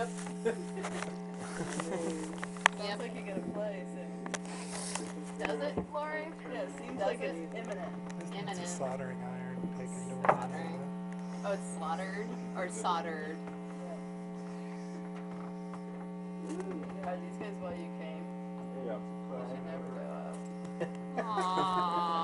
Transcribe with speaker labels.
Speaker 1: Yep.
Speaker 2: Sounds like you're gonna play soon.
Speaker 3: Does it, Lori?
Speaker 2: Yeah, it seems
Speaker 3: Does
Speaker 2: like
Speaker 3: it?
Speaker 2: it's imminent.
Speaker 4: It's a soldering iron taken to
Speaker 3: Soldering. Oh, it's slaughtered or soldered.
Speaker 2: Mm, yeah, these guys while you came.
Speaker 1: Yeah.
Speaker 2: Should never go up.
Speaker 3: Aww.